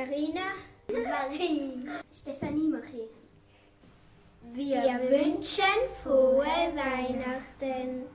Katharina. Marie. Stefanie Marie. Wir, Wir wünschen frohe Weihnachten.